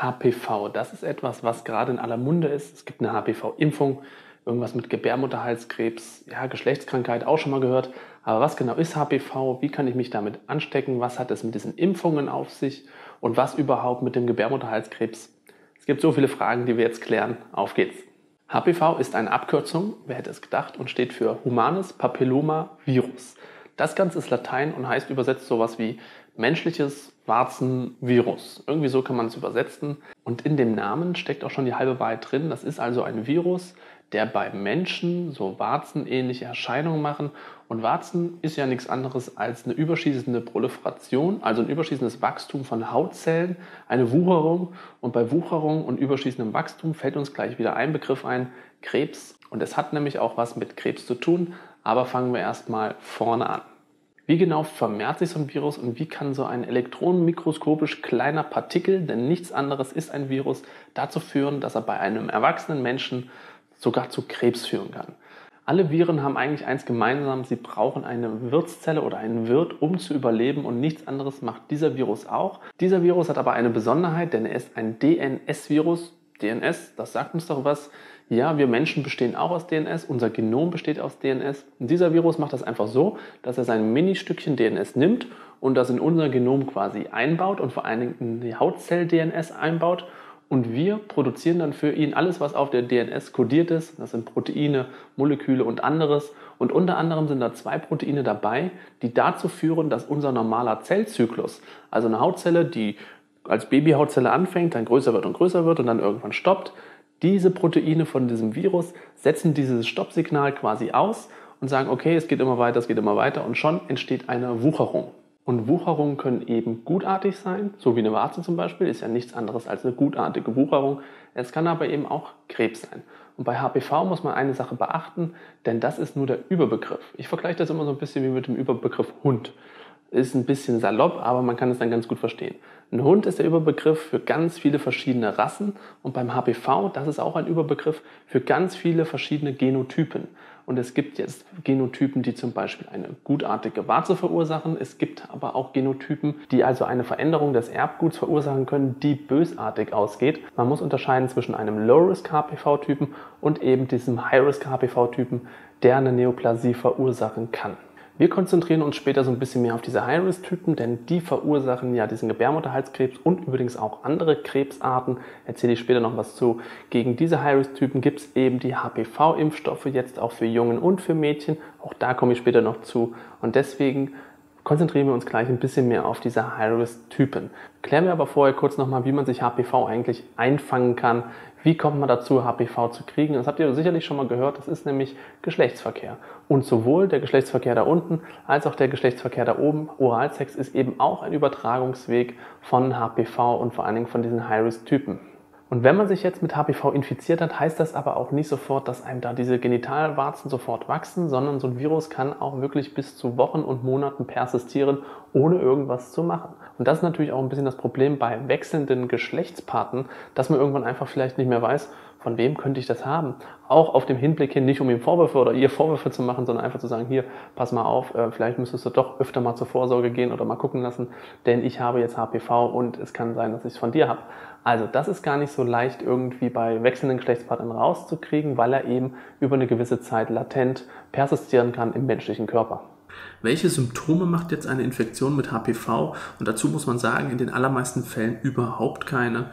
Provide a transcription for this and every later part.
HPV, das ist etwas, was gerade in aller Munde ist. Es gibt eine HPV-Impfung, irgendwas mit Gebärmutterhalskrebs, ja, Geschlechtskrankheit auch schon mal gehört. Aber was genau ist HPV? Wie kann ich mich damit anstecken? Was hat es mit diesen Impfungen auf sich? Und was überhaupt mit dem Gebärmutterhalskrebs? Es gibt so viele Fragen, die wir jetzt klären. Auf geht's. HPV ist eine Abkürzung, wer hätte es gedacht, und steht für Humanes Papilloma Virus. Das Ganze ist Latein und heißt übersetzt sowas wie menschliches Warzenvirus. Irgendwie so kann man es übersetzen. Und in dem Namen steckt auch schon die halbe Wahrheit drin. Das ist also ein Virus, der bei Menschen so warzenähnliche Erscheinungen machen. Und Warzen ist ja nichts anderes als eine überschießende Proliferation, also ein überschießendes Wachstum von Hautzellen, eine Wucherung. Und bei Wucherung und überschießendem Wachstum fällt uns gleich wieder ein Begriff ein, Krebs. Und es hat nämlich auch was mit Krebs zu tun. Aber fangen wir erstmal vorne an. Wie genau vermehrt sich so ein Virus und wie kann so ein elektronenmikroskopisch kleiner Partikel, denn nichts anderes ist ein Virus, dazu führen, dass er bei einem erwachsenen Menschen sogar zu Krebs führen kann? Alle Viren haben eigentlich eins gemeinsam, sie brauchen eine Wirtszelle oder einen Wirt, um zu überleben und nichts anderes macht dieser Virus auch. Dieser Virus hat aber eine Besonderheit, denn er ist ein DNS-Virus. DNS, das sagt uns doch was. Ja, wir Menschen bestehen auch aus DNS, unser Genom besteht aus DNS. Und dieser Virus macht das einfach so, dass er sein Mini-Stückchen DNS nimmt und das in unser Genom quasi einbaut und vor allen Dingen in die Hautzell-DNS einbaut. Und wir produzieren dann für ihn alles, was auf der DNS kodiert ist. Das sind Proteine, Moleküle und anderes. Und unter anderem sind da zwei Proteine dabei, die dazu führen, dass unser normaler Zellzyklus, also eine Hautzelle, die als Babyhautzelle anfängt, dann größer wird und größer wird und dann irgendwann stoppt, diese Proteine von diesem Virus setzen dieses Stoppsignal quasi aus und sagen, okay, es geht immer weiter, es geht immer weiter und schon entsteht eine Wucherung. Und Wucherungen können eben gutartig sein, so wie eine Warze zum Beispiel, ist ja nichts anderes als eine gutartige Wucherung. Es kann aber eben auch Krebs sein. Und bei HPV muss man eine Sache beachten, denn das ist nur der Überbegriff. Ich vergleiche das immer so ein bisschen wie mit dem Überbegriff Hund. Ist ein bisschen salopp, aber man kann es dann ganz gut verstehen. Ein Hund ist der Überbegriff für ganz viele verschiedene Rassen und beim HPV, das ist auch ein Überbegriff für ganz viele verschiedene Genotypen. Und es gibt jetzt Genotypen, die zum Beispiel eine gutartige Warze verursachen. Es gibt aber auch Genotypen, die also eine Veränderung des Erbguts verursachen können, die bösartig ausgeht. Man muss unterscheiden zwischen einem Low-Risk-HPV-Typen und eben diesem High-Risk-HPV-Typen, der eine Neoplasie verursachen kann. Wir konzentrieren uns später so ein bisschen mehr auf diese High-Risk-Typen, denn die verursachen ja diesen Gebärmutterhalskrebs und übrigens auch andere Krebsarten. Erzähle ich später noch was zu. Gegen diese High-Risk-Typen gibt es eben die HPV-Impfstoffe jetzt auch für Jungen und für Mädchen. Auch da komme ich später noch zu. Und deswegen konzentrieren wir uns gleich ein bisschen mehr auf diese High-Risk-Typen. Klären wir aber vorher kurz nochmal, wie man sich HPV eigentlich einfangen kann, wie kommt man dazu, HPV zu kriegen? Das habt ihr sicherlich schon mal gehört. Das ist nämlich Geschlechtsverkehr. Und sowohl der Geschlechtsverkehr da unten als auch der Geschlechtsverkehr da oben, Oralsex, ist eben auch ein Übertragungsweg von HPV und vor allen Dingen von diesen High-Risk-Typen. Und wenn man sich jetzt mit HPV infiziert hat, heißt das aber auch nicht sofort, dass einem da diese Genitalwarzen sofort wachsen, sondern so ein Virus kann auch wirklich bis zu Wochen und Monaten persistieren, ohne irgendwas zu machen. Und das ist natürlich auch ein bisschen das Problem bei wechselnden Geschlechtspartnern, dass man irgendwann einfach vielleicht nicht mehr weiß, von wem könnte ich das haben? Auch auf dem Hinblick hin, nicht um ihm Vorwürfe oder ihr Vorwürfe zu machen, sondern einfach zu sagen, hier, pass mal auf, äh, vielleicht müsstest du doch öfter mal zur Vorsorge gehen oder mal gucken lassen, denn ich habe jetzt HPV und es kann sein, dass ich es von dir habe. Also das ist gar nicht so leicht irgendwie bei wechselnden Geschlechtspartnern rauszukriegen, weil er eben über eine gewisse Zeit latent persistieren kann im menschlichen Körper. Welche Symptome macht jetzt eine Infektion mit HPV? Und dazu muss man sagen, in den allermeisten Fällen überhaupt keine.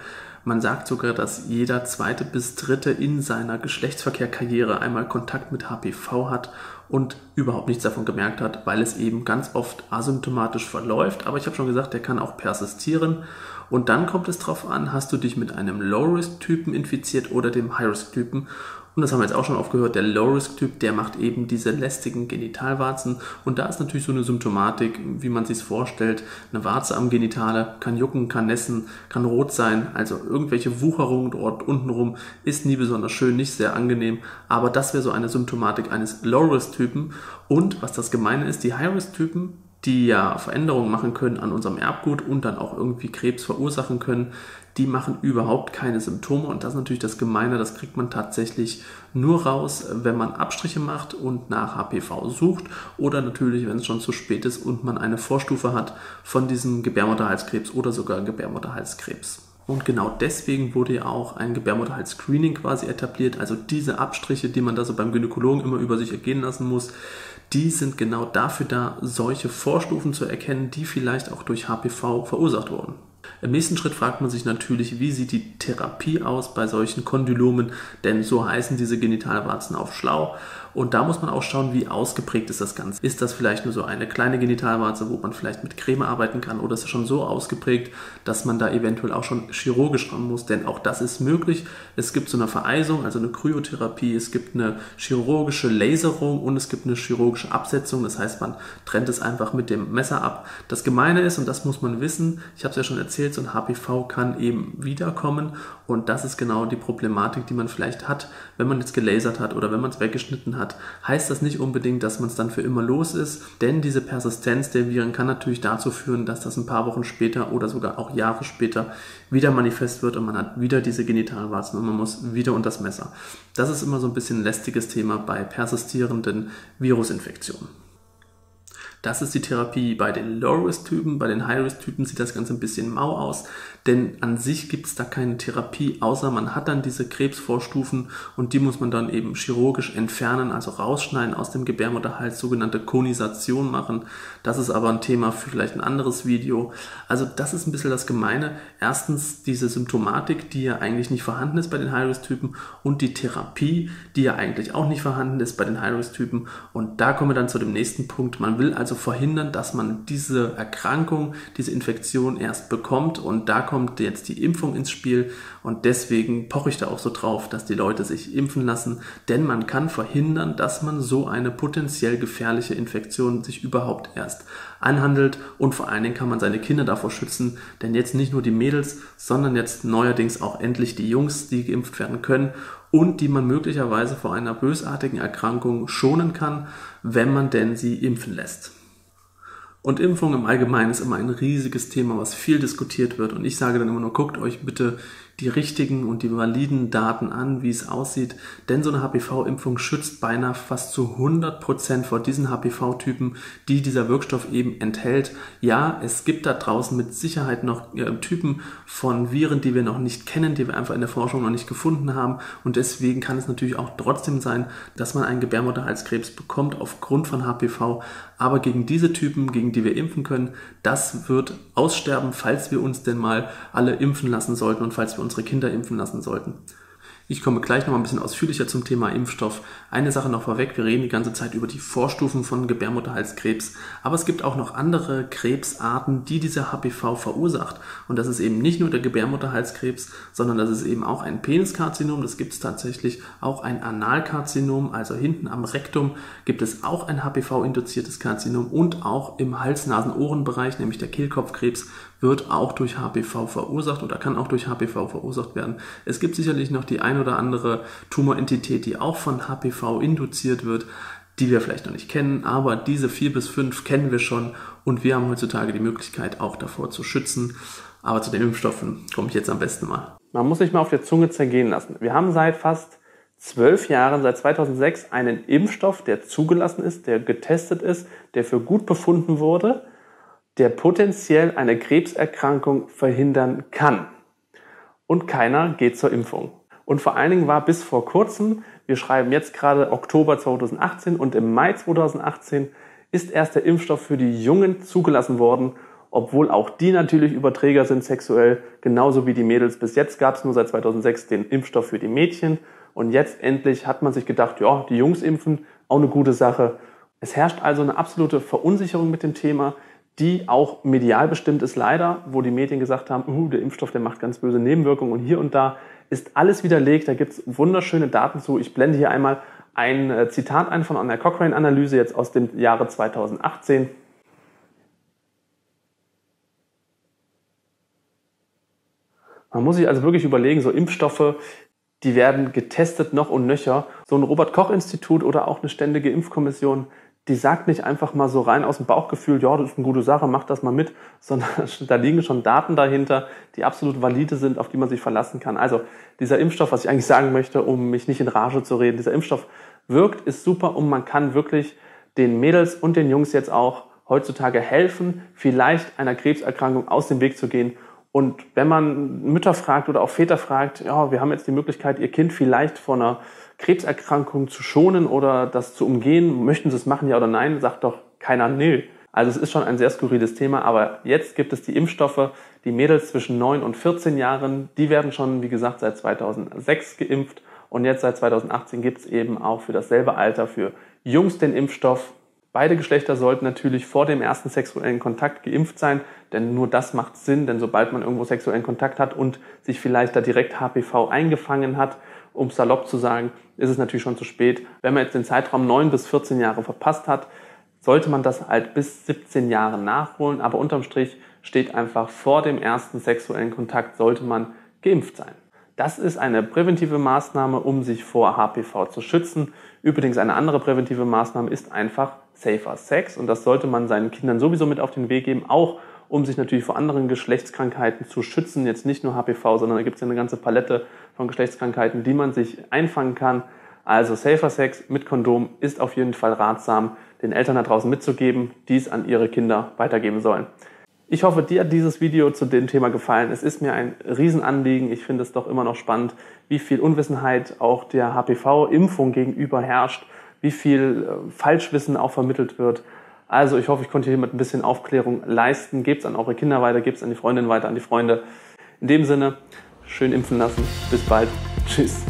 Man sagt sogar, dass jeder zweite bis dritte in seiner Geschlechtsverkehrkarriere einmal Kontakt mit HPV hat und überhaupt nichts davon gemerkt hat, weil es eben ganz oft asymptomatisch verläuft. Aber ich habe schon gesagt, der kann auch persistieren. Und dann kommt es darauf an, hast du dich mit einem Low-Risk-Typen infiziert oder dem High-Risk-Typen. Und das haben wir jetzt auch schon aufgehört, der Low-Risk-Typ, der macht eben diese lästigen Genitalwarzen. Und da ist natürlich so eine Symptomatik, wie man sich vorstellt. Eine Warze am Genitale kann jucken, kann nässen, kann rot sein. Also irgendwelche Wucherungen dort untenrum ist nie besonders schön, nicht sehr angenehm. Aber das wäre so eine Symptomatik eines Low-Risk-Typen. Und was das Gemeine ist, die High-Risk-Typen, die ja Veränderungen machen können an unserem Erbgut und dann auch irgendwie Krebs verursachen können, die machen überhaupt keine Symptome und das ist natürlich das Gemeine, das kriegt man tatsächlich nur raus, wenn man Abstriche macht und nach HPV sucht oder natürlich, wenn es schon zu spät ist und man eine Vorstufe hat von diesem Gebärmutterhalskrebs oder sogar Gebärmutterhalskrebs. Und genau deswegen wurde ja auch ein Gebärmutterhals-Screening quasi etabliert. Also diese Abstriche, die man da so beim Gynäkologen immer über sich ergehen lassen muss, die sind genau dafür da, solche Vorstufen zu erkennen, die vielleicht auch durch HPV verursacht wurden. Im nächsten Schritt fragt man sich natürlich, wie sieht die Therapie aus bei solchen Kondylomen, denn so heißen diese Genitalwarzen auf schlau. Und da muss man auch schauen, wie ausgeprägt ist das Ganze. Ist das vielleicht nur so eine kleine Genitalwarze, wo man vielleicht mit Creme arbeiten kann, oder ist es schon so ausgeprägt, dass man da eventuell auch schon chirurgisch ran muss? Denn auch das ist möglich. Es gibt so eine Vereisung, also eine Kryotherapie, es gibt eine chirurgische Laserung und es gibt eine chirurgische Absetzung. Das heißt, man trennt es einfach mit dem Messer ab. Das Gemeine ist, und das muss man wissen, ich habe es ja schon erzählt, so ein HPV kann eben wiederkommen und das ist genau die Problematik, die man vielleicht hat, wenn man jetzt gelasert hat oder wenn man es weggeschnitten hat. Heißt das nicht unbedingt, dass man es dann für immer los ist, denn diese Persistenz der Viren kann natürlich dazu führen, dass das ein paar Wochen später oder sogar auch Jahre später wieder manifest wird und man hat wieder diese Genitalwarzen und man muss wieder unter das Messer. Das ist immer so ein bisschen ein lästiges Thema bei persistierenden Virusinfektionen. Das ist die Therapie bei den Low-Risk-Typen. Bei den High-Risk-Typen sieht das Ganze ein bisschen mau aus, denn an sich gibt es da keine Therapie, außer man hat dann diese Krebsvorstufen und die muss man dann eben chirurgisch entfernen, also rausschneiden aus dem Gebärmutterhals, sogenannte Konisation machen. Das ist aber ein Thema für vielleicht ein anderes Video. Also das ist ein bisschen das Gemeine. Erstens diese Symptomatik, die ja eigentlich nicht vorhanden ist bei den High-Risk-Typen und die Therapie, die ja eigentlich auch nicht vorhanden ist bei den High-Risk-Typen. Und da kommen wir dann zu dem nächsten Punkt. Man will also verhindern, dass man diese Erkrankung, diese Infektion erst bekommt. Und da kommt jetzt die Impfung ins Spiel. Und deswegen poche ich da auch so drauf, dass die Leute sich impfen lassen. Denn man kann verhindern, dass man so eine potenziell gefährliche Infektion sich überhaupt erst anhandelt. Und vor allen Dingen kann man seine Kinder davor schützen. Denn jetzt nicht nur die Mädels, sondern jetzt neuerdings auch endlich die Jungs, die geimpft werden können und die man möglicherweise vor einer bösartigen Erkrankung schonen kann, wenn man denn sie impfen lässt. Und Impfung im Allgemeinen ist immer ein riesiges Thema, was viel diskutiert wird. Und ich sage dann immer nur, guckt euch bitte die richtigen und die validen Daten an, wie es aussieht. Denn so eine HPV-Impfung schützt beinahe fast zu 100 Prozent vor diesen HPV-Typen, die dieser Wirkstoff eben enthält. Ja, es gibt da draußen mit Sicherheit noch äh, Typen von Viren, die wir noch nicht kennen, die wir einfach in der Forschung noch nicht gefunden haben. Und deswegen kann es natürlich auch trotzdem sein, dass man einen Gebärmutterhalskrebs bekommt aufgrund von HPV. Aber gegen diese Typen, gegen die wir impfen können, das wird aussterben, falls wir uns denn mal alle impfen lassen sollten und falls wir unsere Kinder impfen lassen sollten. Ich komme gleich noch ein bisschen ausführlicher zum Thema Impfstoff. Eine Sache noch vorweg, wir reden die ganze Zeit über die Vorstufen von Gebärmutterhalskrebs, aber es gibt auch noch andere Krebsarten, die diese HPV verursacht. Und das ist eben nicht nur der Gebärmutterhalskrebs, sondern das ist eben auch ein Peniskarzinom, das gibt es tatsächlich auch ein Analkarzinom, also hinten am Rektum gibt es auch ein HPV-induziertes Karzinom und auch im Hals-Nasen-Ohren-Bereich, nämlich der Kehlkopfkrebs, wird auch durch HPV verursacht oder kann auch durch HPV verursacht werden. Es gibt sicherlich noch die ein oder andere Tumorentität, die auch von HPV induziert wird, die wir vielleicht noch nicht kennen, aber diese vier bis fünf kennen wir schon und wir haben heutzutage die Möglichkeit auch davor zu schützen. Aber zu den Impfstoffen komme ich jetzt am besten mal. Man muss sich mal auf der Zunge zergehen lassen. Wir haben seit fast zwölf Jahren, seit 2006, einen Impfstoff, der zugelassen ist, der getestet ist, der für gut befunden wurde der potenziell eine Krebserkrankung verhindern kann. Und keiner geht zur Impfung. Und vor allen Dingen war bis vor kurzem, wir schreiben jetzt gerade Oktober 2018 und im Mai 2018 ist erst der Impfstoff für die Jungen zugelassen worden, obwohl auch die natürlich Überträger sind sexuell, genauso wie die Mädels. Bis jetzt gab es nur seit 2006 den Impfstoff für die Mädchen und jetzt endlich hat man sich gedacht, ja, die Jungs impfen, auch eine gute Sache. Es herrscht also eine absolute Verunsicherung mit dem Thema die auch medial bestimmt ist, leider, wo die Medien gesagt haben, uh, der Impfstoff, der macht ganz böse Nebenwirkungen und hier und da ist alles widerlegt. Da gibt's wunderschöne Daten zu. Ich blende hier einmal ein äh, Zitat ein von einer Cochrane-Analyse jetzt aus dem Jahre 2018. Man muss sich also wirklich überlegen, so Impfstoffe, die werden getestet noch und nöcher. So ein Robert-Koch-Institut oder auch eine ständige Impfkommission, die sagt nicht einfach mal so rein aus dem Bauchgefühl, ja, das ist eine gute Sache, mach das mal mit, sondern da liegen schon Daten dahinter, die absolut valide sind, auf die man sich verlassen kann. Also dieser Impfstoff, was ich eigentlich sagen möchte, um mich nicht in Rage zu reden, dieser Impfstoff wirkt, ist super und man kann wirklich den Mädels und den Jungs jetzt auch heutzutage helfen, vielleicht einer Krebserkrankung aus dem Weg zu gehen Und wenn man Mütter fragt oder auch Väter fragt, ja, wir haben jetzt die Möglichkeit, ihr Kind vielleicht vor einer Krebserkrankung zu schonen oder das zu umgehen, möchten sie es machen, ja oder nein, sagt doch keiner nö. Also es ist schon ein sehr skurriles Thema, aber jetzt gibt es die Impfstoffe, die Mädels zwischen 9 und 14 Jahren, die werden schon, wie gesagt, seit 2006 geimpft und jetzt seit 2018 gibt es eben auch für dasselbe Alter für Jungs den Impfstoff. Beide Geschlechter sollten natürlich vor dem ersten sexuellen Kontakt geimpft sein, denn nur das macht Sinn, denn sobald man irgendwo sexuellen Kontakt hat und sich vielleicht da direkt HPV eingefangen hat, um salopp zu sagen, ist es natürlich schon zu spät. Wenn man jetzt den Zeitraum 9 bis 14 Jahre verpasst hat, sollte man das halt bis 17 Jahre nachholen, aber unterm Strich steht einfach vor dem ersten sexuellen Kontakt sollte man geimpft sein. Das ist eine präventive Maßnahme, um sich vor HPV zu schützen. Übrigens eine andere präventive Maßnahme ist einfach safer Sex und das sollte man seinen Kindern sowieso mit auf den Weg geben, auch um sich natürlich vor anderen Geschlechtskrankheiten zu schützen. Jetzt nicht nur HPV, sondern da gibt es ja eine ganze Palette von Geschlechtskrankheiten, die man sich einfangen kann. Also safer Sex mit Kondom ist auf jeden Fall ratsam, den Eltern da draußen mitzugeben, die es an ihre Kinder weitergeben sollen. Ich hoffe, dir hat dieses Video zu dem Thema gefallen. Es ist mir ein Riesenanliegen. Ich finde es doch immer noch spannend, wie viel Unwissenheit auch der HPV-Impfung gegenüber herrscht, wie viel äh, Falschwissen auch vermittelt wird. Also ich hoffe, ich konnte hiermit ein bisschen Aufklärung leisten. Gebt es an eure Kinder weiter, gebt es an die Freundin weiter, an die Freunde. In dem Sinne, schön impfen lassen. Bis bald. Tschüss.